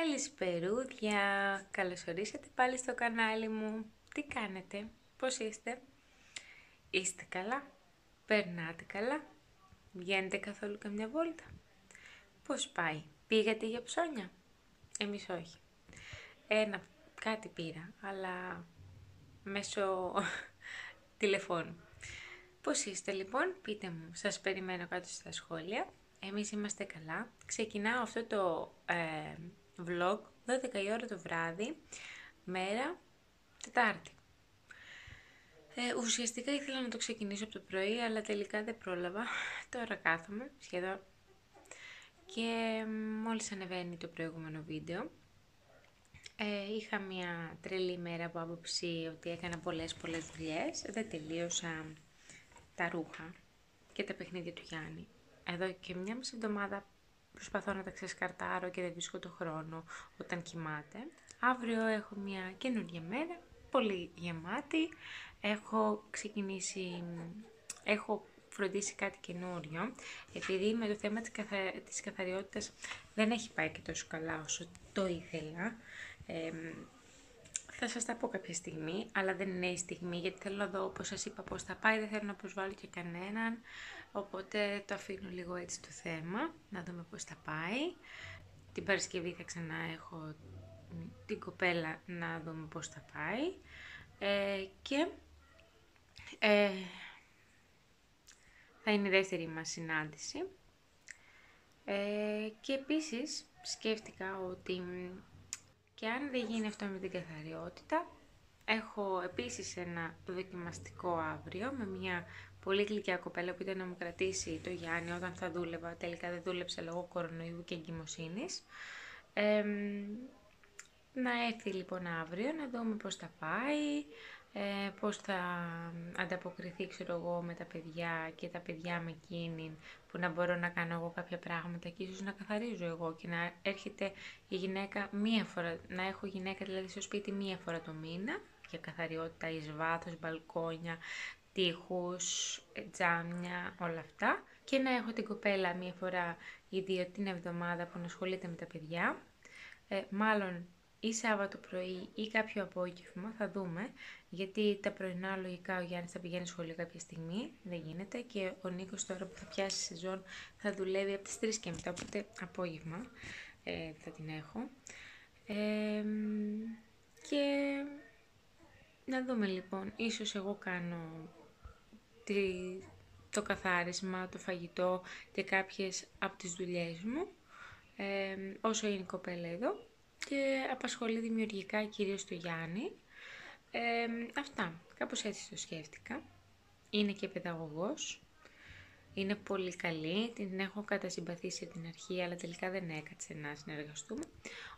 Καλησπερούδια! Καλώς ορίσατε πάλι στο κανάλι μου. Τι κάνετε, πώς είστε, είστε καλά, περνάτε καλά, βγαίνετε καθόλου καμιά βόλτα; Πώς πάει, πήγατε για ψώνια, εμείς όχι. Ένα, κάτι πήρα, αλλά μέσω τηλεφώνου. Πώς είστε λοιπόν, πείτε μου, σας περιμένω κάτω στα σχόλια. Εμείς είμαστε καλά. Ξεκινάω αυτό το ε, vlog 12 η ώρα το βράδυ, μέρα Τετάρτη. Ε, ουσιαστικά ήθελα να το ξεκινήσω από το πρωί, αλλά τελικά δεν πρόλαβα. Τώρα κάθομαι σχεδόν και μόλις ανεβαίνει το προηγούμενο βίντεο. Ε, είχα μια τρελή μέρα από άποψη ότι έκανα πολλές πολλές δουλειές. Δεν τελείωσα τα ρούχα και τα παιχνίδια του Γιάννη. Εδώ και μια μισή εβδομάδα προσπαθώ να τα ξεσκαρτάρω και δεν βρίσκω το χρόνο όταν κοιμάται. Αύριο έχω μια καινούργια μέρα, πολύ γεμάτη. Έχω ξεκινήσει, έχω φροντίσει κάτι καινούριο, επειδή με το θέμα της, καθα... της καθαριότητας δεν έχει πάει και τόσο καλά όσο το ήθελα. θα σας τα πω κάποια στιγμή, αλλά δεν είναι η στιγμή, γιατί θέλω να δω, όπως σας είπα, πώς θα πάει, δεν θέλω να προσβάλλω και κανέναν. Οπότε το αφήνω λίγο έτσι το θέμα, να δούμε πώς θα πάει. Την Παρασκευή θα ξανά έχω την κοπέλα να δούμε πώς θα πάει. Ε, και ε, θα είναι η δεύτερη μας συνάντηση. Ε, και επίσης σκέφτηκα ότι και αν δεν γίνει αυτό με την καθαριότητα, έχω επίσης ένα δοκιμαστικό αύριο με μια πολύ γλυκιά κοπέλα που ήταν να μου κρατήσει το Γιάννη όταν θα δούλευα. Τελικά δεν δούλεψε λόγω κορονοϊού και εγκυμοσύνης. να έρθει λοιπόν αύριο να δούμε πώς θα πάει, ε, πώς θα ανταποκριθεί ξέρω εγώ με τα παιδιά και τα παιδιά με εκείνη που να μπορώ να κάνω εγώ κάποια πράγματα και ίσως να καθαρίζω εγώ και να έρχεται η γυναίκα μία φορά, να έχω γυναίκα δηλαδή στο σπίτι μία φορά το μήνα για καθαριότητα εις βάθος, μπαλκόνια, τείχους, τζάμια, όλα αυτά. Και να έχω την κοπέλα μία φορά ή δύο την εβδομάδα που ασχολείται με τα παιδιά. Ε, μάλλον ή Σάββατο πρωί ή κάποιο απόγευμα, θα δούμε, γιατί τα πρωινά λογικά ο Γιάννης θα πηγαίνει σχολείο κάποια στιγμή, δεν γίνεται και ο Νίκος τώρα που θα πιάσει σεζόν θα δουλεύει από τις 3 και μετά, οπότε απόγευμα ε, θα την έχω. Ε, και να δούμε λοιπόν, ίσως εγώ κάνω το καθάρισμα, το φαγητό και κάποιες από τις δουλειές μου, ε, όσο είναι η κοπέλα εδώ και απασχολεί δημιουργικά κυρίως το Γιάννη. Ε, αυτά, κάπως έτσι το σκέφτηκα. Είναι και παιδαγωγός, είναι πολύ καλή, την έχω κατασυμπαθήσει από την αρχή, αλλά τελικά δεν έκατσε να συνεργαστούμε.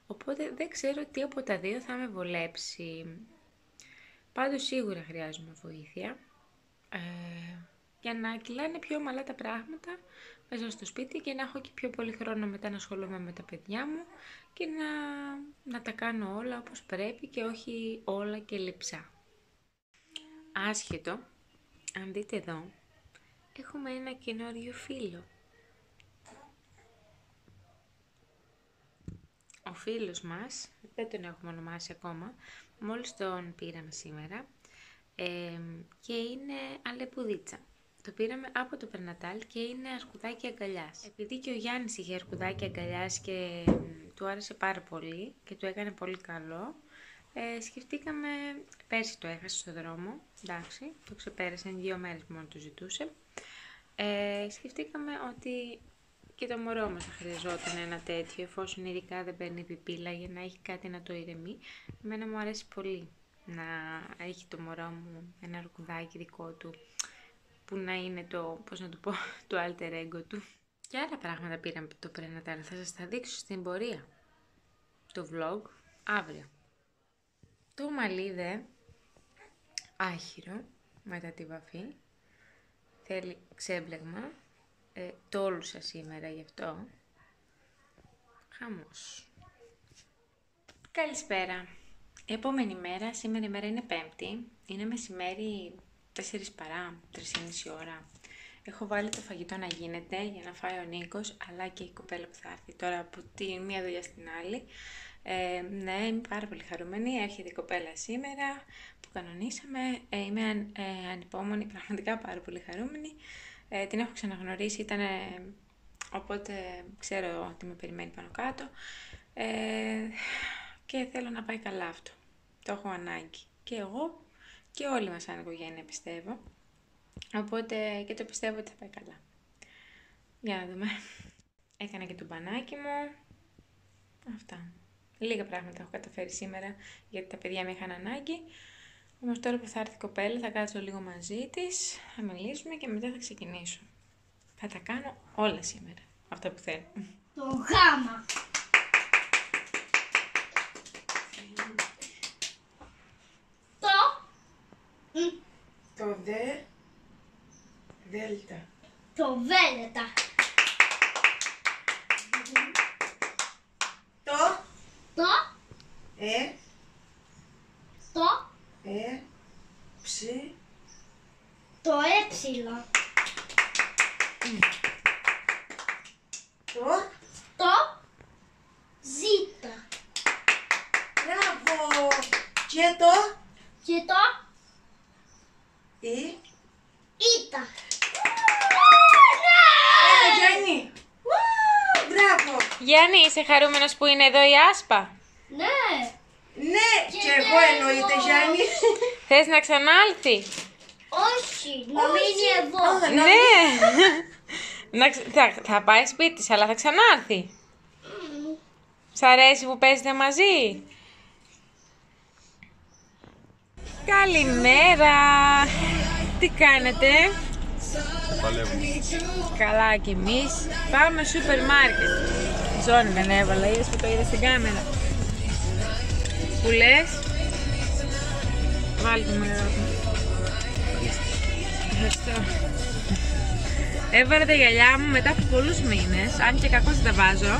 Οπότε δεν ξέρω τι από τα δύο θα με βολέψει. Πάντως σίγουρα χρειάζομαι βοήθεια. Ε, για να κυλάνε πιο ομαλά τα πράγματα μέσα στο σπίτι και να έχω και πιο πολύ χρόνο μετά να ασχολούμαι με τα παιδιά μου και να, να τα κάνω όλα όπως πρέπει και όχι όλα και λειψά. Άσχετο, αν δείτε εδώ, έχουμε ένα καινούριο φίλο. Ο φίλος μας, δεν τον έχουμε ονομάσει ακόμα, μόλις τον πήραμε σήμερα και είναι αλεπουδίτσα. Το πήραμε από το Περνατάλ και είναι αρκουδάκι αγκαλιάς. Επειδή και ο Γιάννης είχε αρκουδάκι αγκαλιάς και του άρεσε πάρα πολύ και του έκανε πολύ καλό, ε, σκεφτήκαμε, πέρσι το έχασε στο δρόμο, εντάξει, το ξεπέρασε δύο μέρες που μόνο το ζητούσε. Ε, σκεφτήκαμε ότι και το μωρό μας θα χρειαζόταν ένα τέτοιο, εφόσον ειδικά δεν παίρνει πιπίλα για να έχει κάτι να το ηρεμεί. Εμένα μου αρέσει πολύ να έχει το μωρό μου ένα αρκουδάκι δικό του που να είναι το, πώς να το πω, το alter ego του. Και άλλα πράγματα πήραμε το prenatal, θα σας τα δείξω στην πορεία. Το vlog αύριο. Το μαλλί άχυρο μετά τη βαφή, θέλει ξέμπλεγμα, ε, τόλουσα σήμερα γι' αυτό. Χαμός. Καλησπέρα. Επόμενη μέρα, σήμερα η μέρα είναι πέμπτη, είναι μεσημέρι 4 παρά, 3,5 ώρα. Έχω βάλει το φαγητό να γίνεται για να φάει ο Νίκος, αλλά και η κοπέλα που θα έρθει τώρα από τη μία δουλειά στην άλλη. Ε, ναι, είμαι πάρα πολύ χαρούμενη. Έρχεται η κοπέλα σήμερα που κανονίσαμε. Ε, είμαι αν, ε, ανυπόμονη, πραγματικά πάρα πολύ χαρούμενη. Ε, την έχω ξαναγνωρίσει, ήταν, οπότε ξέρω ότι με περιμένει πάνω κάτω. Ε, και θέλω να πάει καλά αυτό. Το έχω ανάγκη. Και εγώ και όλοι μας σαν οικογένεια πιστεύω. Οπότε και το πιστεύω ότι θα πάει καλά. Για να δούμε. Έκανα και το μπανάκι μου. Αυτά. Λίγα πράγματα έχω καταφέρει σήμερα γιατί τα παιδιά με είχαν ανάγκη. Όμως τώρα που θα έρθει η κοπέλα θα κάτσω λίγο μαζί της, θα μιλήσουμε και μετά θα ξεκινήσω. Θα τα κάνω όλα σήμερα. Αυτά που θέλω. Το γάμα. Το. Το δε. Δέλτα. Το βέλετα. Το. Το. Ε. Το. Ε. Ψι. Το έψιλο. Το. Το. Ζήτα. Μπράβο. Και το. Και το. Η. Ήτα. Έλα Γιάννη. Ου, Μπράβο. Γιάννη, είσαι χαρούμενος που είναι εδώ η Άσπα; Ναι. Ναι, και εγώ εννοείται Γιάννη. Θες να ξανάλθει; Όχι. Να μείνει εδώ. Α, να- Ναι. να, ξ- θα, θα πάει σπίτι της, αλλά θα ξανάρθει. Σ' αρέσει που παίζετε μαζί; Καλημέρα. Τι κάνετε; Παλεύουμε. Καλά κι εμείς. Πάμε σούπερ μάρκετ. Ζώνη δεν έβαλα, είδες που το είδες στην κάμερα. Που λες. Βάλτε το μεγάλο. Ευχαριστώ. Έβαλα τα γυαλιά μου μετά από πολλούς μήνες, αν και κακώς δεν τα βάζω,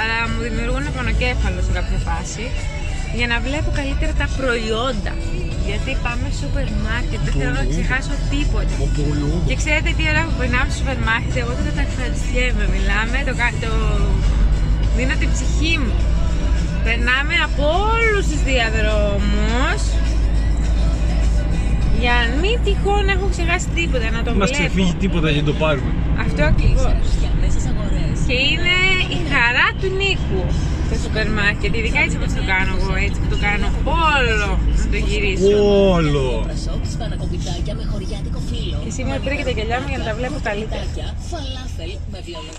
αλλά μου δημιουργούν πονοκέφαλος σε κάποια φάση, για να βλέπω καλύτερα τα προϊόντα. Γιατί πάμε σούπερ μάρκετ, δεν θέλω να ξεχάσω τίποτα. Και ξέρετε τι ώρα που περνάμε στο σούπερ μάρκετ, εγώ τότε τα ευχαριστιέμαι. Μιλάμε, το, κα- το δίνω την ψυχή μου. Περνάμε από όλους τους διαδρόμους για να μην τυχόν έχω ξεχάσει τίποτα, να το Δεν μας βλέπω. ξεφύγει τίποτα για να το πάρουμε. Αυτό ακριβώ. Και είναι η χαρά του Νίκου το σούπερ μάρκετ. Ειδικά έτσι όπως το κάνω εγώ, έτσι που το κάνω όλο να το γυρίσω. Όλο. Πρασόκ, σπανακοπιτάκια με χωριάτικο φύλλο. Και σήμερα πήρα και τα γυαλιά μου για να τα βλέπω καλύτερα. Πιτάκια, φαλάφελ με βιολό.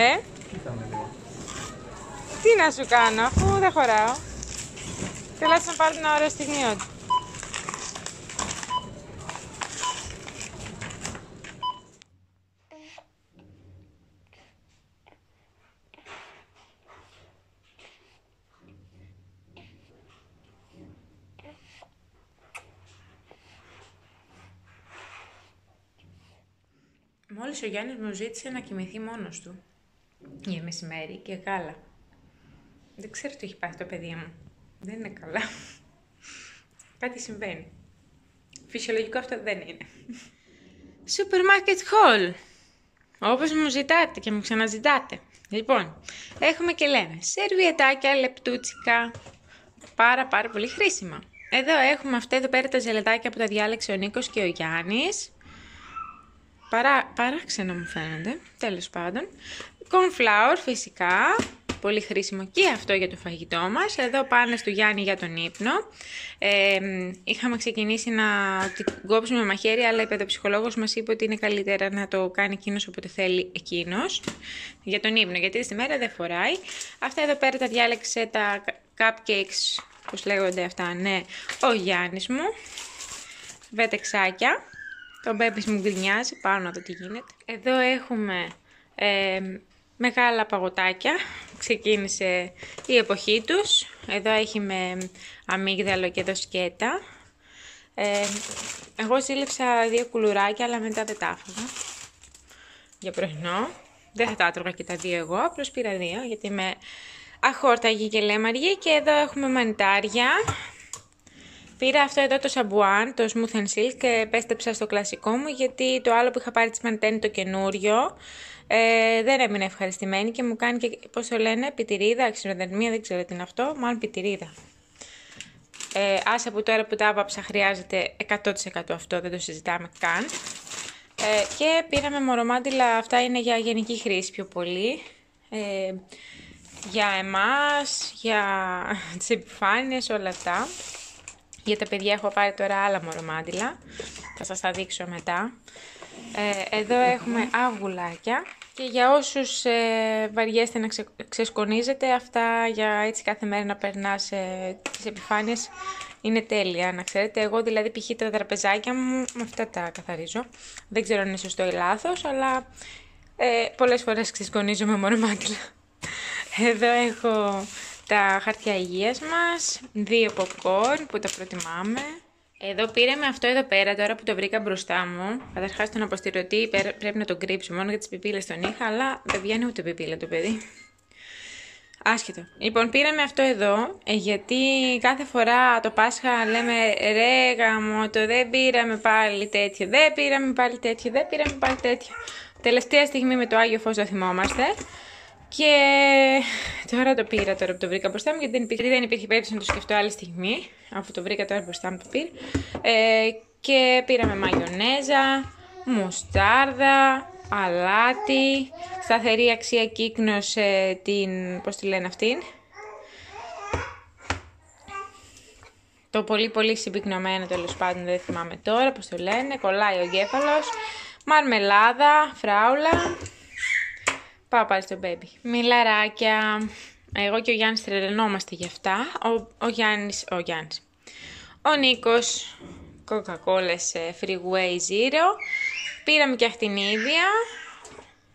Ε; Τι να σου κάνω, αφού δεν χωράω. Θέλω να πάρω την ωραία στιγμή του. Μόλις ο Γιάννης μου ζήτησε να κοιμηθεί μόνος του για μεσημέρι και γάλα. Δεν ξέρω τι έχει πάθει το παιδί μου. Δεν είναι καλά. Κάτι συμβαίνει. Φυσιολογικό αυτό δεν είναι. Σούπερ μάρκετ χολ. Όπως μου ζητάτε και μου ξαναζητάτε. Λοιπόν, έχουμε και λέμε σερβιετάκια, λεπτούτσικα. Πάρα πάρα πολύ χρήσιμα. Εδώ έχουμε αυτά εδώ πέρα τα ζελετάκια που τα διάλεξε ο Νίκος και ο Γιάννης. Παρά, παράξενο μου φαίνονται, τέλος πάντων. Cornflour φυσικά, πολύ χρήσιμο και αυτό για το φαγητό μας. Εδώ πάνε στο Γιάννη για τον ύπνο. Ε, είχαμε ξεκινήσει να την κόψουμε με μαχαίρι, αλλά η παιδοψυχολόγος μας είπε ότι είναι καλύτερα να το κάνει εκείνος όποτε θέλει εκείνος. Για τον ύπνο, γιατί στη μέρα δεν φοράει. Αυτά εδώ πέρα τα διάλεξε τα cupcakes, πώς λέγονται αυτά, ναι, ο Γιάννης μου. Βέτεξάκια. Το μπέμπις μου γκρινιάζει, πάω να δω τι γίνεται. Εδώ έχουμε ε, μεγάλα παγωτάκια, ξεκίνησε η εποχή τους. Εδώ έχει με αμύγδαλο και δοσκέτα. Ε, εγώ ζήλεψα δύο κουλουράκια, αλλά μετά δεν τα άφαγα. Για πρωινό. Δεν θα τα έτρωγα και τα δύο εγώ, απλώς πήρα δύο, γιατί είμαι αχόρταγη και λέμαργη. Και εδώ έχουμε μανιτάρια. Πήρα αυτό εδώ το σαμπουάν, το Smooth and Silk και επέστρεψα στο κλασικό μου γιατί το άλλο που είχα πάρει της Mantene το καινούριο ε, δεν έμεινε ευχαριστημένη και μου κάνει και, πώς το λένε, πιτηρίδα, ξηροδερμία, δεν ξέρω τι είναι αυτό, μάλλον πιτηρίδα. Ε, άσε που τώρα που τα άπαψα χρειάζεται 100% αυτό, δεν το συζητάμε καν. Ε, και πήραμε μορομάντιλα, αυτά είναι για γενική χρήση πιο πολύ. Ε, για εμάς, για τις επιφάνειες, όλα αυτά. Για τα παιδιά έχω πάρει τώρα άλλα μορομάντιλα. Θα σας τα δείξω μετά. Ε, εδώ έχουμε αγουλάκια. Και για όσους ε, βαριέστε να ξε, ξεσκονίζετε, αυτά για έτσι κάθε μέρα να περνάς ε, τις επιφάνειες είναι τέλεια. Να ξέρετε, εγώ δηλαδή π.χ. τα τραπεζάκια μου με αυτά τα καθαρίζω. Δεν ξέρω αν είναι σωστό ή λάθος, αλλά ε, πολλές φορές ξεσκονίζω με μορομάντιλα. Εδώ έχω τα χαρτιά υγείας μας, δύο popcorn που τα προτιμάμε. Εδώ πήραμε αυτό εδώ πέρα τώρα που το βρήκα μπροστά μου. Καταρχάς τον αποστηρωτή πρέπει να τον κρύψω μόνο για τις πιπίλες τον είχα, αλλά δεν βγαίνει ούτε πιπίλα το παιδί. Άσχετο. Λοιπόν, πήραμε αυτό εδώ, ε, γιατί κάθε φορά το Πάσχα λέμε ρε γαμώ, το δεν πήραμε πάλι τέτοιο, δεν πήραμε πάλι τέτοιο, δεν πήραμε πάλι τέτοιο. Τελευταία στιγμή με το Άγιο Φως το θυμόμαστε. Και τώρα το πήρα τώρα που το βρήκα μπροστά μου, γιατί δεν υπήρχε, δεν υπήρχε περίπτωση να το σκεφτώ άλλη στιγμή. Αφού το βρήκα τώρα μπροστά μου το πήρα. Ε, και πήραμε μαγιονέζα, μουστάρδα, αλάτι, σταθερή αξία κύκνος ε, την, πώς τη λένε αυτήν; Το πολύ πολύ συμπυκνωμένο τέλος πάντων δεν θυμάμαι τώρα πώς το λένε, κολλάει ο εγκέφαλος. Μαρμελάδα, φράουλα, Πάω πάλι στο baby. Μιλαράκια. Εγώ και ο Γιάννης τρελαινόμαστε γι' αυτά. Ο, ο Γιάννης, ο Γιάννης. Ο Νίκος, Coca-Cola σε Freeway Zero. Πήραμε και αχτινίδια.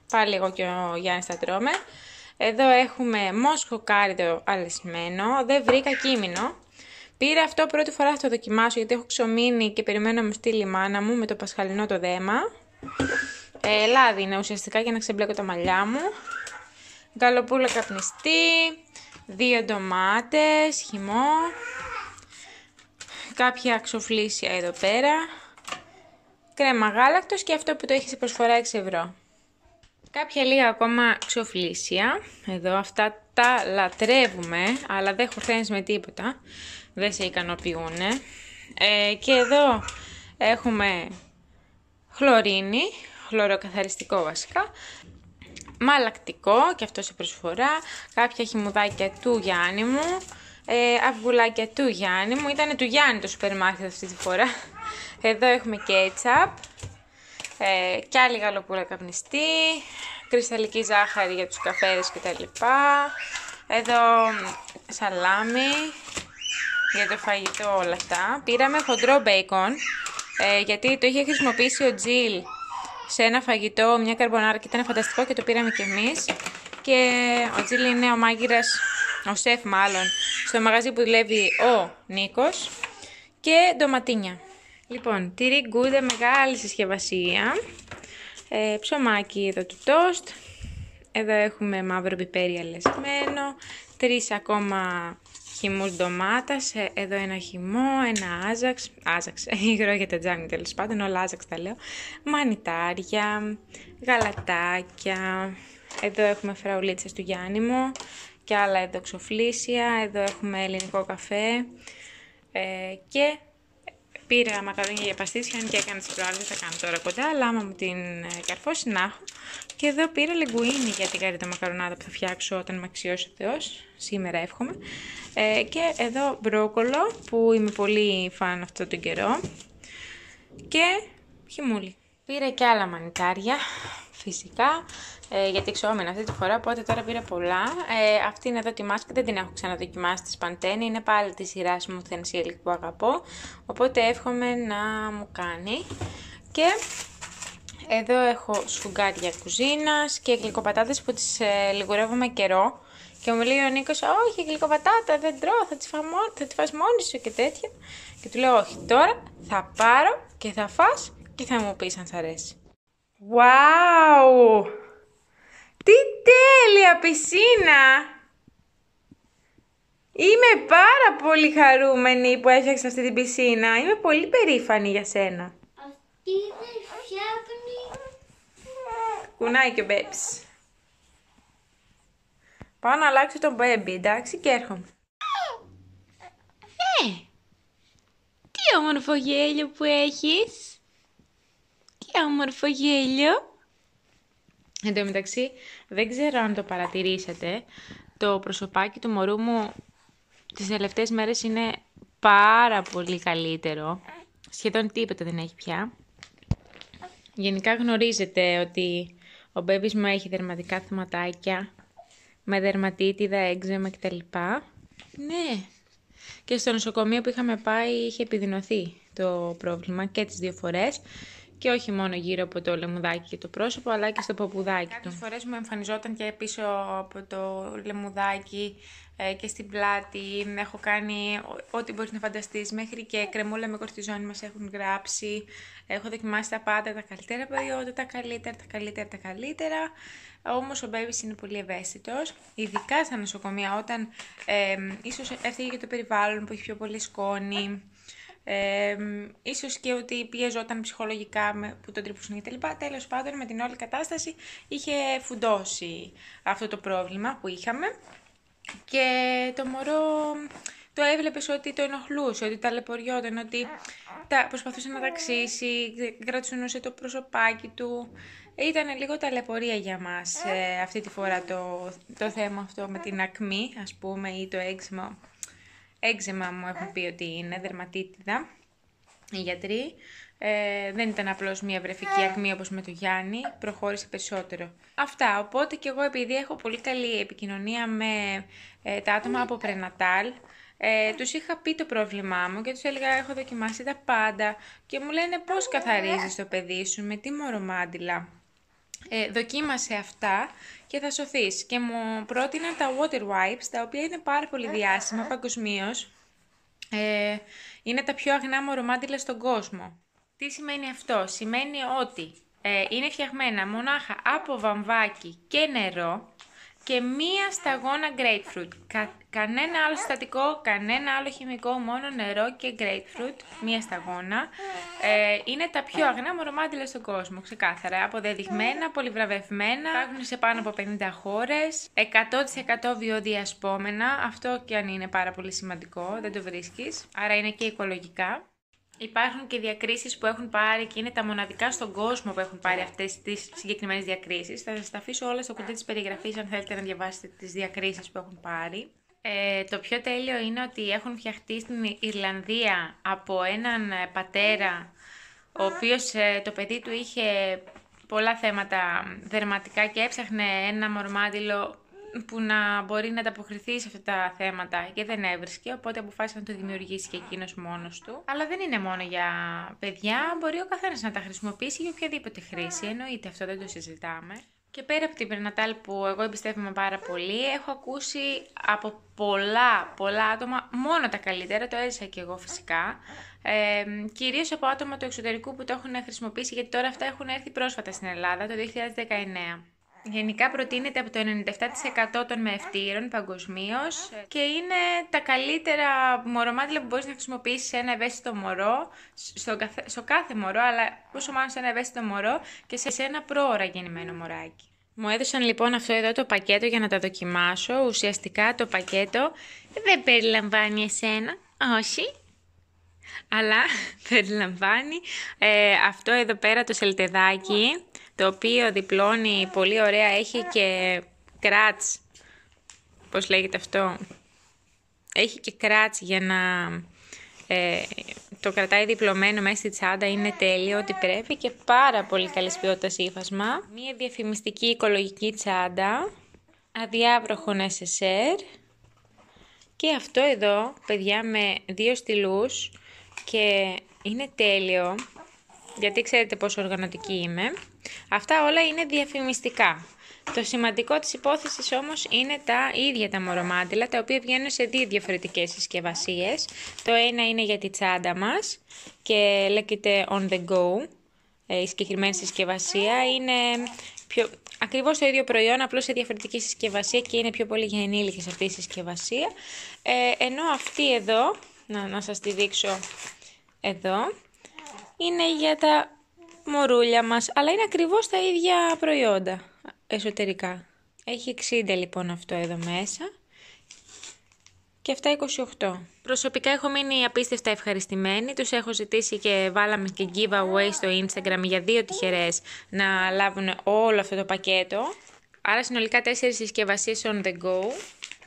Πάλι εγώ και ο Γιάννης τα τρώμε. Εδώ έχουμε μόσχο κάριδο αλεσμένο. Δεν βρήκα κείμενο. Πήρα αυτό πρώτη φορά θα το δοκιμάσω γιατί έχω ξομείνει και περιμένω να μου στείλει η μάνα μου με το πασχαλινό το δέμα. Ε, λάδι είναι ουσιαστικά για να ξεμπλέκω τα μαλλιά μου. Γκαλοπούλα καπνιστή. Δύο ντομάτες, χυμό. Κάποια αξοφλήσια εδώ πέρα. Κρέμα γάλακτος και αυτό που το έχει σε προσφορά 6 ευρώ. Κάποια λίγα ακόμα ξοφλήσια. Εδώ αυτά τα λατρεύουμε, αλλά δεν χορθαίνεις με τίποτα. Δεν σε ικανοποιούν. Ε, και εδώ έχουμε χλωρίνη, χλωροκαθαριστικό βασικά, μαλακτικό και αυτό σε προσφορά, κάποια χυμουδάκια του Γιάννη μου, ε, αυγουλάκια του Γιάννη μου, ήταν του Γιάννη το σούπερ μάρκετ αυτή τη φορά. Εδώ έχουμε κέτσαπ, ε, και άλλη γαλοπούρα καπνιστή, κρυσταλλική ζάχαρη για τους καφέδες κτλ. Εδώ σαλάμι. Για το φαγητό όλα αυτά. Πήραμε χοντρό μπέικον, ε, γιατί το είχε χρησιμοποιήσει ο Τζιλ σε ένα φαγητό, μια καρμπονάρα και ήταν φανταστικό και το πήραμε κι εμείς. Και ο Τζίλ είναι ο μάγειρας, ο σεφ μάλλον, στο μαγαζί που δουλεύει ο Νίκος. Και ντοματίνια. Λοιπόν, τυρί γκούδα, μεγάλη συσκευασία. Ε, ψωμάκι εδώ του τόστ. Εδώ έχουμε μαύρο πιπέρι αλεσμένο. Τρεις ακόμα χυμούς ντομάτας, ε, εδώ ένα χυμό, ένα άζαξ, άζαξ, υγρό για τα τζάμι τέλος πάντων, όλα άζαξ τα λέω, μανιτάρια, γαλατάκια, εδώ έχουμε φραουλίτσες του Γιάννη μου και άλλα εδώ ξοφλήσια, εδώ έχουμε ελληνικό καφέ ε, και πήρα μακαρόνια για παστίτσια, αν και έκανα τις προάλλες, θα κάνω τώρα κοντά, αλλά άμα μου την ε, καρφώσει να έχω. Και εδώ πήρα λιγκουίνι για την καρύτα μακαρονάδα που θα φτιάξω όταν με αξιώσει ο Θεός, σήμερα εύχομαι. Ε, και εδώ μπρόκολο που είμαι πολύ φαν αυτό τον καιρό. Και χυμούλι. Πήρα και άλλα μανιτάρια, φυσικά, ε, γιατί ξεώμενα αυτή τη φορά, οπότε τώρα πήρα πολλά. Ε, αυτή είναι εδώ τη μάσκα, δεν την έχω ξαναδοκιμάσει τη Pantene, είναι πάλι τη σειράς μου Silk που αγαπώ, οπότε εύχομαι να μου κάνει. Και εδώ έχω σφουγγάρια κουζίνας και γλυκοπατάτες που τις ε, λιγουρεύω με καιρό Και μου λέει ο Νίκος, όχι γλυκοπατάτα, δεν τρώω, θα τη, φά, μόνη- θα τη φας μόνη σου και τέτοια. Και του λέω, όχι, τώρα θα πάρω και θα φας και θα μου πεις αν σ' αρέσει. Wow! Τι τέλεια πισίνα! Είμαι πάρα πολύ χαρούμενη που έφτιαξα αυτή την πισίνα. Είμαι πολύ περήφανη για σένα. Αυτή δεν φτιάχνει. Κουνάει και ο Μπέμπς. Πάω να αλλάξω τον Μπέμπι, εντάξει, και έρχομαι. Ε, τι όμορφο γέλιο που έχεις. Τι όμορφο γέλιο. Εν τω μεταξύ, δεν ξέρω αν το παρατηρήσατε, το προσωπάκι του μωρού μου τις τελευταίες μέρες είναι πάρα πολύ καλύτερο. Σχεδόν τίποτα δεν έχει πια. Γενικά γνωρίζετε ότι ο μπέμπις μου έχει δερματικά θεματάκια με δερματίτιδα, έξεμα κτλ. Ναι. Και στο νοσοκομείο που είχαμε πάει είχε επιδεινωθεί το πρόβλημα και τις δύο φορές και όχι μόνο γύρω από το λαιμουδάκι και το πρόσωπο αλλά και στο ποπουδάκι του. Κάποιες φορές μου εμφανιζόταν και πίσω από το λαιμουδάκι ε, και στην πλάτη. Έχω κάνει ό- ό,τι μπορείς να φανταστείς μέχρι και κρεμούλα με κορτιζόνη μας έχουν γράψει. Έχω δοκιμάσει τα πάντα, τα καλύτερα προϊόντα, τα καλύτερα, τα καλύτερα, τα καλύτερα. Όμως ο baby είναι πολύ ευαίσθητος, ειδικά στα νοσοκομεία όταν ε, ίσως έφυγε και το περιβάλλον που έχει πιο πολύ σκόνη. Ε, ίσως και ότι πιεζόταν ψυχολογικά με, που τον τρυπούσαν και τα λοιπά. Τέλος πάντων με την όλη κατάσταση είχε φουντώσει αυτό το πρόβλημα που είχαμε και το μωρό το έβλεπες ότι το ενοχλούσε, ότι ταλαιπωριόταν, ότι τα, προσπαθούσε να ταξίσει, κρατσουνούσε το προσωπάκι του. Ήταν λίγο ταλαιπωρία για μας ε, αυτή τη φορά το, το θέμα αυτό με την ακμή, ας πούμε, ή το έξιμο έξεμα μου έχουν πει ότι είναι δερματίτιδα οι γιατροί. Ε, δεν ήταν απλώς μια βρεφική ακμή όπως με το Γιάννη, προχώρησε περισσότερο. Αυτά, οπότε και εγώ επειδή έχω πολύ καλή επικοινωνία με ε, τα άτομα από πρενατάλ, ε, τους είχα πει το πρόβλημά μου και τους έλεγα έχω δοκιμάσει τα πάντα και μου λένε πώς καθαρίζεις το παιδί σου, με τι μορομάντιλα. Ε, δοκίμασε αυτά και θα σωθείς. Και μου πρότειναν τα water wipes, τα οποία είναι πάρα πολύ διάσημα παγκοσμίως. Ε, είναι τα πιο αγνά μορομάντιλα στον κόσμο. Τι σημαίνει αυτό; Σημαίνει ότι ε, είναι φτιαγμένα μονάχα από βαμβάκι και νερό και μία σταγόνα grapefruit. Κα- κανένα άλλο συστατικό, κανένα άλλο χημικό, μόνο νερό και grapefruit, μία σταγόνα. Ε, είναι τα πιο αγνά μορομάντιλα στον κόσμο, ξεκάθαρα. Αποδεδειγμένα, πολυβραβευμένα, υπάρχουν σε πάνω από 50 χώρες, 100% βιοδιασπόμενα, αυτό και αν είναι πάρα πολύ σημαντικό, δεν το βρίσκεις, άρα είναι και οικολογικά. Υπάρχουν και διακρίσεις που έχουν πάρει και είναι τα μοναδικά στον κόσμο που έχουν πάρει αυτές τις συγκεκριμένες διακρίσεις. Θα σας τα αφήσω όλα στο κουτί της περιγραφής αν θέλετε να διαβάσετε τις διακρίσεις που έχουν πάρει. Ε, το πιο τέλειο είναι ότι έχουν φτιαχτεί στην Ιρλανδία από έναν ε, πατέρα ο οποίος ε, το παιδί του είχε πολλά θέματα δερματικά και έψαχνε ένα μορμάντιλο που να μπορεί να ανταποκριθεί σε αυτά τα θέματα και δεν έβρισκε, οπότε αποφάσισε να το δημιουργήσει και εκείνος μόνος του. Αλλά δεν είναι μόνο για παιδιά, μπορεί ο καθένας να τα χρησιμοποιήσει για οποιαδήποτε χρήση. Εννοείται αυτό, δεν το συζητάμε. Και πέρα από την Περνατάλ που εγώ εμπιστεύομαι πάρα πολύ, έχω ακούσει από πολλά, πολλά άτομα μόνο τα καλύτερα, το έζησα και εγώ φυσικά. Ε, κυρίως από άτομα του εξωτερικού που το έχουν χρησιμοποιήσει, γιατί τώρα αυτά έχουν έρθει πρόσφατα στην Ελλάδα, το 2019. Γενικά προτείνεται από το 97% των μεευτήρων παγκοσμίως και είναι τα καλύτερα μωρομάτιλα που μπορείς να χρησιμοποιήσεις σε ένα ευαίσθητο μωρό, στο καθε, στο κάθε μωρό, αλλά πόσο μάλλον σε ένα ευαίσθητο μωρό και σε, σε ένα πρόωρα γεννημένο μωράκι. Μου έδωσαν λοιπόν αυτό εδώ το πακέτο για να τα δοκιμάσω. Ουσιαστικά το πακέτο δεν περιλαμβάνει εσένα, όχι, αλλά περιλαμβάνει ε, αυτό εδώ πέρα το σελτεδάκι, το οποίο διπλώνει πολύ ωραία, έχει και κράτς, πώς λέγεται αυτό, έχει και κράτς για να ε, το κρατάει διπλωμένο μέσα στη τσάντα, είναι τέλειο, ότι πρέπει και πάρα πολύ καλής ποιότητας ύφασμα. Μία διαφημιστική οικολογική τσάντα, αδιάβροχο SSR και αυτό εδώ, παιδιά, με δύο στυλούς και είναι τέλειο, γιατί ξέρετε πόσο οργανωτική είμαι. Αυτά όλα είναι διαφημιστικά. Το σημαντικό της υπόθεσης όμως είναι τα ίδια τα μωρομάντιλα, τα οποία βγαίνουν σε δύο διαφορετικές συσκευασίες. Το ένα είναι για τη τσάντα μας και λέγεται on the go. Ε, Η συγκεκριμένη συσκευασία είναι πιο... ακριβώς το ίδιο προϊόν, απλώς σε διαφορετική συσκευασία και είναι πιο πολύ για ενήλικες αυτή η συσκευασία. Ε, ενώ αυτή εδώ, να, να σας τη δείξω εδώ, είναι για τα μωρούλια μας, αλλά είναι ακριβώς τα ίδια προϊόντα εσωτερικά. Έχει 60 λοιπόν αυτό εδώ μέσα και αυτά 28. Προσωπικά έχω μείνει απίστευτα ευχαριστημένη. Τους έχω ζητήσει και βάλαμε και giveaway στο Instagram για δύο τυχερές να λάβουν όλο αυτό το πακέτο. Άρα συνολικά τέσσερις συσκευασίες on the go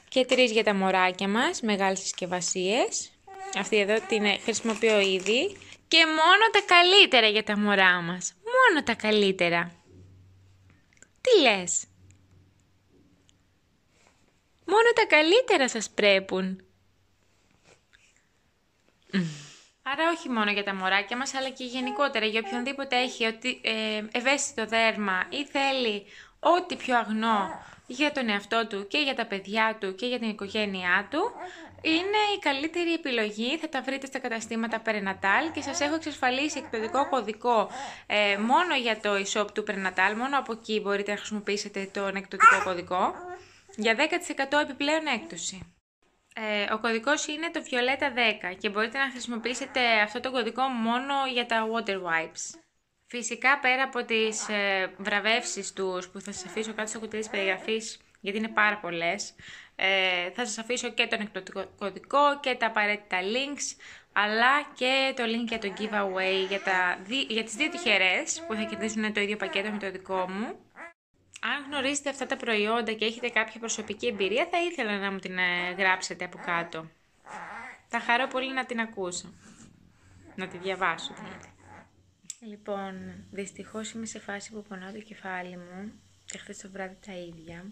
και τρεις για τα μωράκια μας, μεγάλες συσκευασίες. Αυτή εδώ την χρησιμοποιώ ήδη. Και μόνο τα καλύτερα για τα μωρά μας. Μόνο τα καλύτερα. Τι λες; Μόνο τα καλύτερα σας πρέπουν. Άρα όχι μόνο για τα μωράκια μας, αλλά και γενικότερα για οποιονδήποτε έχει ότι, ε, ευαίσθητο δέρμα ή θέλει ό,τι πιο αγνό για τον εαυτό του και για τα παιδιά του και για την οικογένειά του, είναι η καλύτερη επιλογή. Θα τα βρείτε στα καταστήματα Prenatal και σας έχω εξασφαλίσει εκπαιδευτικό κωδικό ε, μόνο για το e-shop του Prenatal. Μόνο από εκεί μπορείτε να χρησιμοποιήσετε τον εκπαιδευτικό κωδικό για 10% επιπλέον έκπτωση. Ε, ο κωδικός είναι το Violeta 10 και μπορείτε να χρησιμοποιήσετε αυτό το κωδικό μόνο για τα water wipes. Φυσικά πέρα από τις ε, βραβεύσεις τους που θα σας αφήσω κάτω στο κουτί της περιγραφής γιατί είναι πάρα πολλές, ε, θα σας αφήσω και τον εκπτωτικό κωδικό και τα απαραίτητα links αλλά και το link για το giveaway για, τα, για τις δύο τυχερές που θα κερδίσουν το ίδιο πακέτο με το δικό μου. Αν γνωρίζετε αυτά τα προϊόντα και έχετε κάποια προσωπική εμπειρία, θα ήθελα να μου την ε, γράψετε από κάτω. Θα χαρώ πολύ να την ακούσω. Να τη διαβάσω δηλαδή. Λοιπόν, δυστυχώς είμαι σε φάση που πονάω το κεφάλι μου και χθες το βράδυ τα ίδια.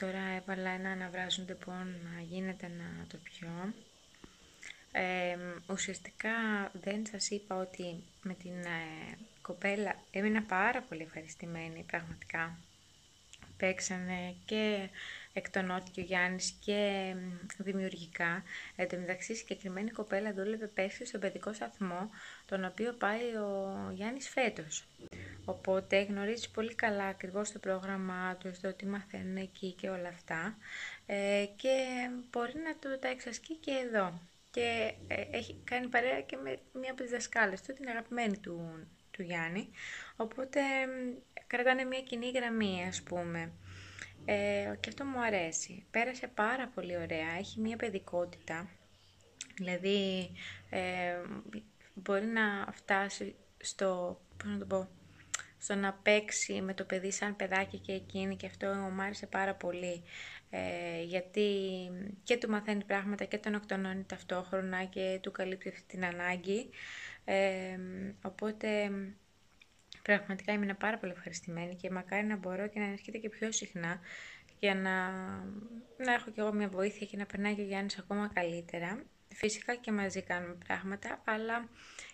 Τώρα έβαλα ένα αναβράζον λοιπόν να γίνεται να το πιω. Ε, ουσιαστικά δεν σας είπα ότι με την ε, κοπέλα έμεινα πάρα πολύ ευχαριστημένη πραγματικά. Παίξανε και εκ των Νότιο Γιάννης και δημιουργικά. Εν τω μεταξύ συγκεκριμένη κοπέλα δούλευε πέρσι στον παιδικό σταθμό, τον οποίο πάει ο Γιάννης φέτος. Οπότε γνωρίζει πολύ καλά ακριβώς το πρόγραμμά τους, το τι μαθαίνουν εκεί και όλα αυτά ε, και μπορεί να το τα εξασκεί και εδώ. Και ε, έχει κάνει παρέα και με μία από τις δασκάλες του, την αγαπημένη του, του Γιάννη. Οπότε κρατάνε μία κοινή γραμμή ας πούμε. Ε, και αυτό μου αρέσει. Πέρασε πάρα πολύ ωραία. Έχει μία παιδικότητα. Δηλαδή ε, μπορεί να φτάσει στο, πώς να το πω, στο να παίξει με το παιδί σαν παιδάκι και εκείνη και αυτό μου άρεσε πάρα πολύ ε, γιατί και του μαθαίνει πράγματα και τον οκτωνώνει ταυτόχρονα και του καλύπτει αυτή την ανάγκη ε, οπότε πραγματικά ήμουν πάρα πολύ ευχαριστημένη και μακάρι να μπορώ και να έρχεται και πιο συχνά για να, να έχω κι εγώ μια βοήθεια και να περνάει και ο Γιάννης ακόμα καλύτερα. Φυσικά και μαζί κάνουμε πράγματα, αλλά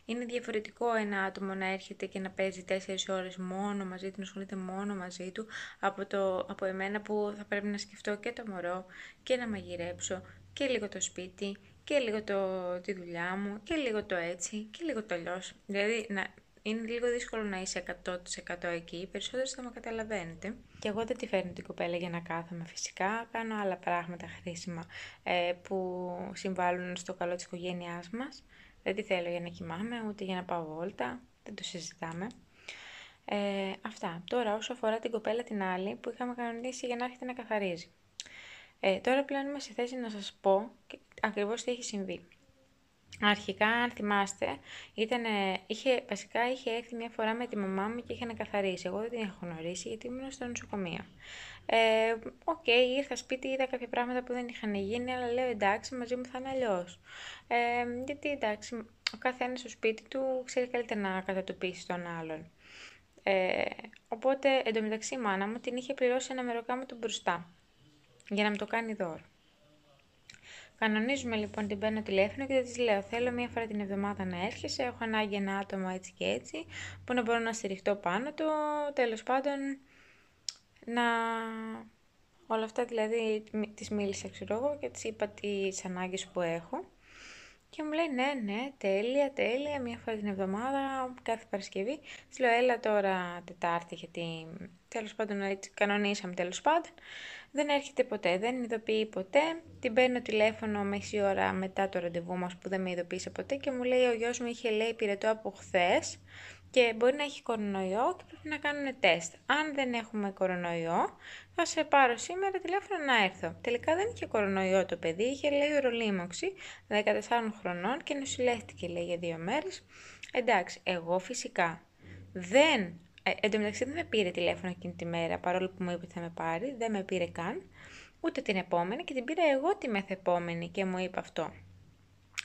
είναι διαφορετικό ένα άτομο να έρχεται και να παίζει τέσσερις ώρες μόνο μαζί του, να ασχολείται μόνο μαζί του, από, το, από εμένα που θα πρέπει να σκεφτώ και το μωρό και να μαγειρέψω και λίγο το σπίτι και λίγο το, τη δουλειά μου και λίγο το έτσι και λίγο το αλλιώς. Δηλαδή να, είναι λίγο δύσκολο να είσαι 100% εκεί, οι περισσότεροι θα με καταλαβαίνετε. Και εγώ δεν τη φέρνω την κοπέλα για να κάθομαι φυσικά, κάνω άλλα πράγματα χρήσιμα ε, που συμβάλλουν στο καλό της οικογένειάς μας. Δεν τη θέλω για να κοιμάμαι, ούτε για να πάω βόλτα, δεν το συζητάμε. Ε, αυτά. Τώρα όσο αφορά την κοπέλα την άλλη που είχαμε κανονίσει για να έρχεται να καθαρίζει. Ε, τώρα πλέον είμαι σε θέση να σας πω ακριβώς τι έχει συμβεί. Αρχικά, αν θυμάστε, ήτανε, είχε, βασικά είχε έρθει μια φορά με τη μαμά μου και είχε να καθαρίσει. Εγώ δεν την έχω γνωρίσει γιατί ήμουν στο νοσοκομείο. Ε, OK, okay, ήρθα σπίτι, είδα κάποια πράγματα που δεν είχαν γίνει, αλλά λέω εντάξει, μαζί μου θα είναι αλλιώς. Ε, γιατί εντάξει, ο καθένας στο σπίτι του ξέρει καλύτερα να κατατοπίσει τον άλλον. Ε, οπότε, εντωμεταξύ η μάνα μου την είχε πληρώσει ένα μεροκάματο μπροστά για να μου το κάνει δώρο. Κανονίζουμε λοιπόν την παίρνω τηλέφωνο και δεν της λέω: Θέλω μία φορά την εβδομάδα να έρχεσαι. Έχω ανάγκη ένα άτομο έτσι και έτσι, που να μπορώ να στηριχτώ πάνω του. Τέλος πάντων, να... Όλα αυτά δηλαδή μ- της μίλησα ξέρω εγώ και της είπα τις ανάγκες που έχω. Και μου λέει ναι, ναι, τέλεια, τέλεια, μία φορά την εβδομάδα, κάθε Παρασκευή. Της λέω έλα τώρα Τετάρτη γιατί τέλος πάντων έτσι κανονίσαμε τέλος πάντων. Δεν έρχεται ποτέ, δεν ειδοποιεί ποτέ. Την παίρνω τηλέφωνο μισή ώρα μετά το ραντεβού μας που δεν με ειδοποίησε ποτέ και μου λέει ο γιος μου είχε λέει πυρετό από χθες και μπορεί να έχει κορονοϊό και πρέπει να κάνουν τεστ. Αν δεν έχουμε κορονοϊό, θα σε πάρω σήμερα τηλέφωνο να έρθω. Τελικά δεν είχε κορονοϊό το παιδί, είχε λέει ορολίμωξη 14 χρονών και νοσηλεύτηκε λέει για δύο μέρες. Εντάξει, εγώ φυσικά δεν ε, εν τω μεταξύ δεν με πήρε τηλέφωνο εκείνη τη μέρα, παρόλο που μου είπε ότι θα με πάρει, δεν με πήρε καν, ούτε την επόμενη και την πήρα εγώ τη μεθεπόμενη και μου είπε αυτό.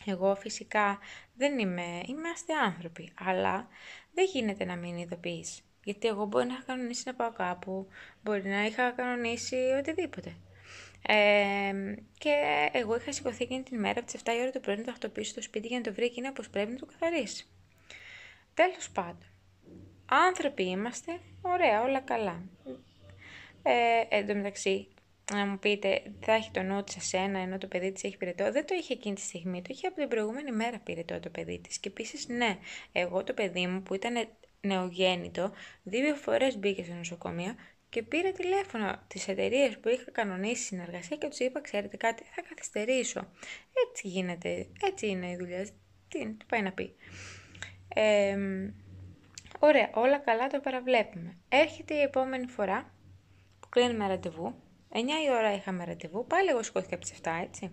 Εγώ φυσικά δεν είμαι, είμαστε άνθρωποι, αλλά δεν γίνεται να μην ειδοποιείς. Γιατί εγώ μπορεί να είχα κανονίσει να πάω κάπου, μπορεί να είχα κανονίσει οτιδήποτε. Ε, και εγώ είχα σηκωθεί εκείνη την μέρα από τις 7 η ώρα το πρωί να το χτυπήσω στο σπίτι για να το βρει εκείνο όπως πρέπει να το καθαρίσει. Τέλος πάντων, άνθρωποι είμαστε, ωραία, όλα καλά. Ε, εν τω μεταξύ, να μου πείτε, θα έχει το νου της σε σένα ενώ το παιδί της έχει πυρετό; Δεν το είχε εκείνη τη στιγμή, το είχε από την προηγούμενη μέρα πυρετό το παιδί της. Και επίσης, ναι, εγώ το παιδί μου που ήταν νεογέννητο, δύο φορές μπήκε στο νοσοκομείο και πήρα τηλέφωνο τις εταιρείε που είχα κανονίσει συνεργασία και τους είπα, ξέρετε κάτι, θα καθυστερήσω. Έτσι γίνεται, έτσι είναι η δουλειά. Τι, τι πάει να πει. Ε, Ωραία, όλα καλά το παραβλέπουμε. Έρχεται η επόμενη φορά που κλείνουμε ραντεβού. 9 η ώρα είχαμε ραντεβού. Πάλι εγώ σηκώθηκα από τις 7, έτσι.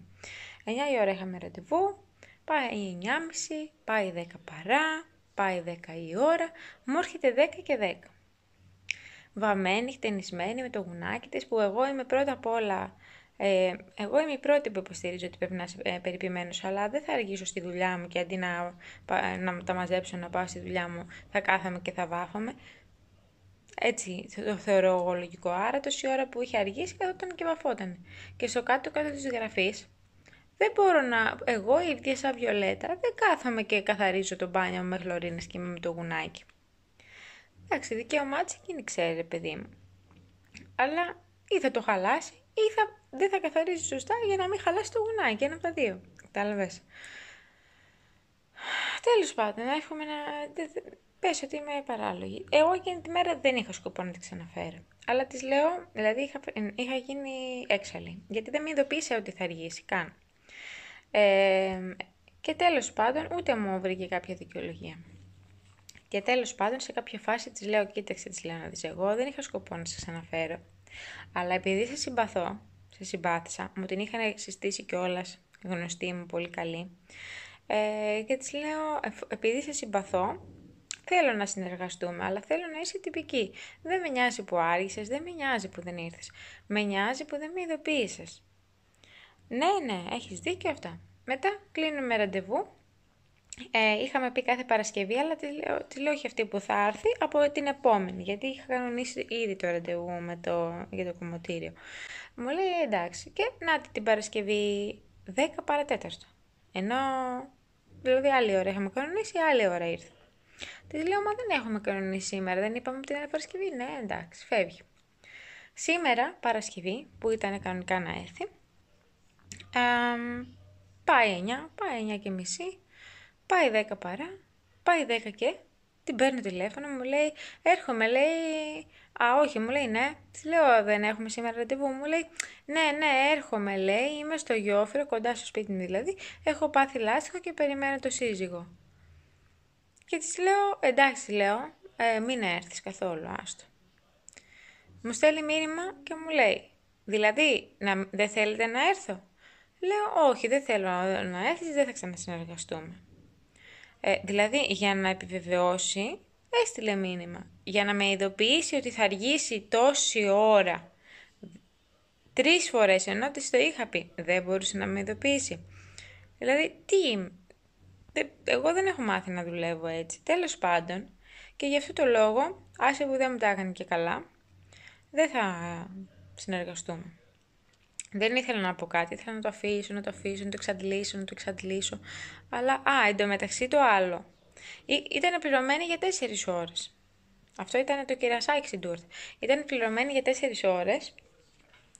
9 η ώρα είχαμε ραντεβού. Πάει 9.30, πάει 10 παρά, πάει 10 η ώρα. Μου έρχεται 10 και 10. Βαμμένη, χτενισμένη με το γουνάκι της που εγώ είμαι πρώτα απ' όλα ε, εγώ είμαι η πρώτη που υποστηρίζω ότι πρέπει να είσαι ε, περιποιημένος, αλλά δεν θα αργήσω στη δουλειά μου και αντί να, να τα μαζέψω να πάω στη δουλειά μου, θα κάθαμε και θα βάφαμε. Έτσι το θεωρώ εγώ λογικό. Άρα τόση ώρα που είχε αργήσει καθόταν και βαφόταν. Και στο κάτω κάτω της γραφής δεν μπορώ να... Εγώ η ίδια σαν Βιολέτα δεν κάθομαι και καθαρίζω το μπάνιο με χλωρίνες και με το γουνάκι. Εντάξει, δικαίωμά της εκείνη ξέρει, ρε παιδί μου. Αλλά ή θα το χαλάσει ή θα, δεν θα καθαρίζει σωστά για να μην χαλάσει το γουνάκι. Ένα από τα δύο. Κατάλαβες. Τέλος πάντων, εύχομαι να. Πες ότι είμαι παράλογη. Εγώ εκείνη τη μέρα δεν είχα σκοπό να τη ξαναφέρω. Αλλά της λέω, δηλαδή είχα, είχα γίνει έξαλλη. Γιατί δεν με ειδοποίησε ότι θα αργήσει καν. Ε, και τέλος πάντων, ούτε μου βρήκε κάποια δικαιολογία. Και τέλος πάντων, σε κάποια φάση της λέω, κοίταξε, της λέω να δεις, εγώ δεν είχα σκοπό να σε ξαναφέρω. Αλλά επειδή σε συμπαθώ, σε συμπάθησα, μου την είχαν συστήσει κιόλας γνωστή μου, πολύ καλή. Ε, και της λέω, επειδή σε συμπαθώ, θέλω να συνεργαστούμε, αλλά θέλω να είσαι τυπική. Δεν με νοιάζει που άργησες, δεν με νοιάζει που δεν ήρθες. Με νοιάζει που δεν με ειδοποίησες. Ναι, ναι, έχεις δίκιο αυτά. Μετά κλείνουμε ραντεβού. Ε, είχαμε πει κάθε Παρασκευή, αλλά τη λέω, τη λέω όχι αυτή που θα έρθει από την επόμενη, γιατί είχα κανονίσει ήδη το ραντεβού με το, για το κομμωτήριο. Μου λέει εντάξει, και να την Παρασκευή 10 παρατέταρτο. Ενώ, δηλαδή άλλη ώρα είχαμε κανονίσει, άλλη ώρα ήρθε. Τη λέω, μα δεν έχουμε κανονίσει σήμερα, δεν είπαμε την άλλη Παρασκευή. Ναι, εντάξει, φεύγει. Σήμερα, Παρασκευή, που ήταν κανονικά να έρθει, πάει 9, πάει 9 και μισή, πάει 10 παρά, πάει 10 και, την παίρνω τηλέφωνο, μου λέει, έρχομαι, λέει, α όχι, μου λέει ναι, της λέω δεν έχουμε σήμερα ραντεβού, μου λέει, ναι, ναι, έρχομαι, λέει, είμαι στο Γιόφυρο, κοντά στο σπίτι μου δηλαδή, έχω πάθει λάστιχο και περιμένω το σύζυγο. Και της λέω, εντάξει, λέω, ε, μην έρθεις καθόλου, άστο. Μου στέλνει μήνυμα και μου λέει, δηλαδή, να, δεν θέλετε να έρθω; Λέω, όχι, δεν θέλω να έρθεις, δεν θα ξανασυνεργαστούμε. Ε, δηλαδή, για να επιβεβαιώσει, έστειλε μήνυμα. Για να με ειδοποιήσει ότι θα αργήσει τόση ώρα. Τρεις φορές, ενώ της το είχα πει. Δεν μπορούσε να με ειδοποιήσει. Δηλαδή, τι εγώ δεν έχω μάθει να δουλεύω έτσι. Τέλος πάντων, και γι' αυτό το λόγο, άσε που δεν μου τα έκανε και καλά, δεν θα συνεργαστούμε. Δεν ήθελα να πω κάτι, ήθελα να το αφήσω, να το αφήσω, να το εξαντλήσω, να το εξαντλήσω. Αλλά, α, εντωμεταξύ το άλλο. Ή, ήταν πληρωμένη για τέσσερις ώρες. Αυτό ήταν το κυρασάκι στην τούρτα. Ήταν πληρωμένη για 4 ώρες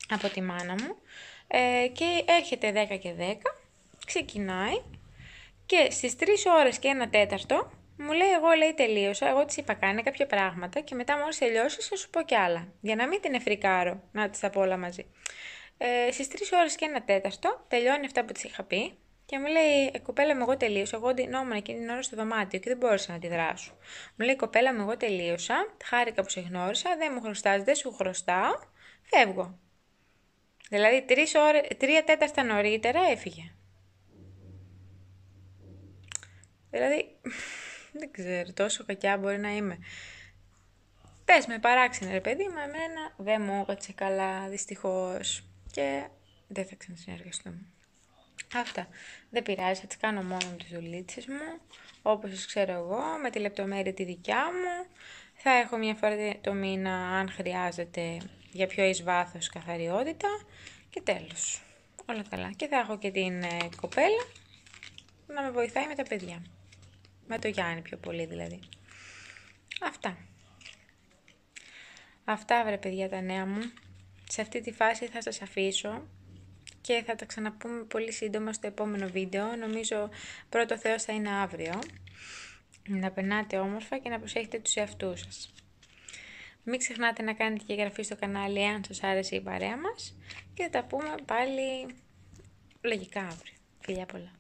από τη μάνα μου ε, και έρχεται 10 και 10, ξεκινάει και στις 3 ώρες και ένα τέταρτο μου λέει εγώ λέει τελείωσα, εγώ της είπα κάνε κάποια πράγματα και μετά μόλις τελειώσεις θα σου πω κι άλλα, για να μην την εφρικάρω να τις τα πω όλα μαζί. Ε, στις 3 ώρες και ένα τέταρτο τελειώνει αυτά που της είχα πει και μου λέει, «Ε, κοπέλα μου, εγώ τελείωσα. Εγώ ντυνόμουν εκείνη την ώρα στο δωμάτιο και δεν μπόρεσα να τη δράσω. Μου λέει, κοπέλα μου, εγώ τελείωσα. Χάρηκα που σε γνώρισα. Δεν μου χρωστάς, δεν σου χρωστάω. Φεύγω. Δηλαδή, τρεις ώρες, τρία τέταρτα νωρίτερα έφυγε. Δηλαδή, δεν ξέρω, τόσο κακιά μπορεί να είμαι. Πες με παράξενε ρε παιδί μου, εμένα δεν μου έκατσε καλά, δυστυχώς. Και δεν θα ξανασυνεργαστούμε. Αυτά. Δεν πειράζει, θα τις κάνω μόνο τις δουλίτσες μου, όπως τις ξέρω εγώ, με τη λεπτομέρεια τη δικιά μου. Θα έχω μια φορά το μήνα, αν χρειάζεται, για πιο εις βάθος καθαριότητα. Και τέλος. Όλα καλά. Και θα έχω και την ε, κοπέλα να με βοηθάει με τα παιδιά. Με το Γιάννη πιο πολύ δηλαδή. Αυτά. Αυτά βρε παιδιά τα νέα μου. Σε αυτή τη φάση θα σας αφήσω και θα τα ξαναπούμε πολύ σύντομα στο επόμενο βίντεο. Νομίζω πρώτο Θεός θα είναι αύριο. Να περνάτε όμορφα και να προσέχετε τους εαυτούς σας. Μην ξεχνάτε να κάνετε και εγγραφή στο κανάλι αν σας άρεσε η παρέα μας και θα τα πούμε πάλι λογικά αύριο. Φιλιά πολλά.